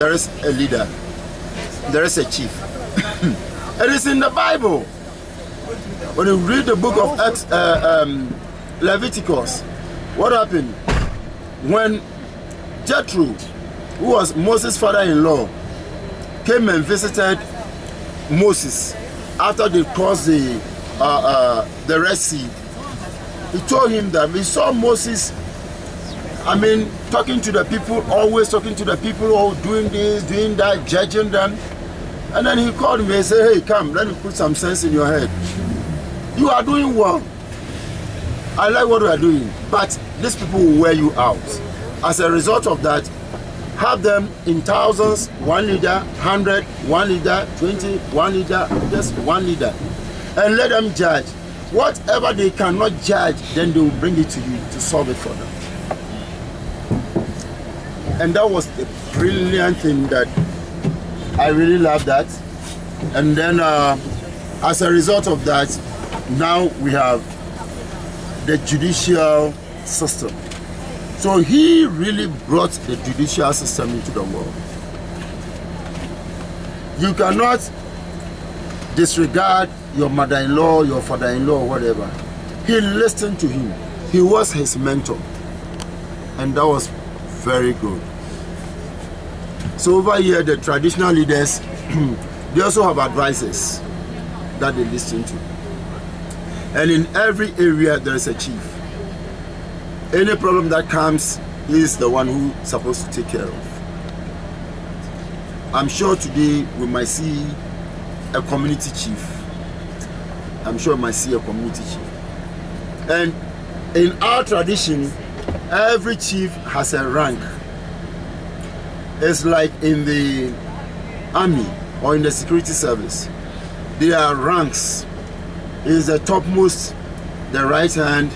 there is a leader, there is a chief. it is in the Bible. When you read the book of Ex, uh, um, Leviticus, what happened? When Jethro, who was Moses' father-in-law, came and visited Moses after they crossed the, uh, uh, the Red Sea, he told him that he saw Moses I mean, talking to the people, always talking to the people, all doing this, doing that, judging them. And then he called me and said, hey, come, let me put some sense in your head. You are doing well. I like what you are doing, but these people will wear you out. As a result of that, have them in thousands, one leader, hundred, one leader, twenty, one leader, just one leader. And let them judge. Whatever they cannot judge, then they will bring it to you to solve it for them. And that was a brilliant thing that I really love that. And then uh, as a result of that, now we have the judicial system. So he really brought the judicial system into the world. You cannot disregard your mother-in-law, your father-in-law, whatever. He listened to him. He was his mentor. And that was very good. So over here, the traditional leaders, they also have advisors that they listen to. And in every area, there is a chief. Any problem that comes, is the one who is supposed to take care of. I'm sure today we might see a community chief. I'm sure we might see a community chief. And in our tradition, every chief has a rank. It's like in the army or in the security service. There are ranks. Is the topmost, the right hand,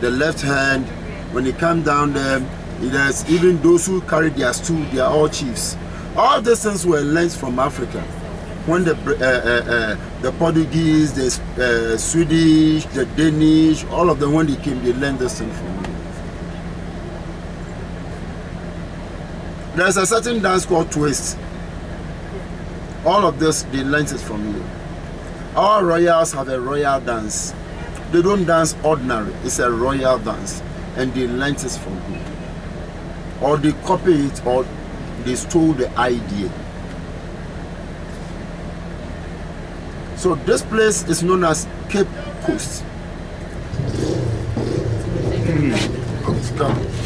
the left hand. When you come down there, there's even those who carry their stool, they are all chiefs. All these things were learned from Africa. When the uh, uh, uh, the Portuguese, the uh, Swedish, the Danish, all of them when they came, they learned this thing from me. There's a certain dance called twist. All of this, they learned it from you. Our royals have a royal dance. They don't dance ordinary. It's a royal dance. And they learned it from you. Or they copy it or they stole the idea. So this place is known as Cape Coast. Hmm. Come.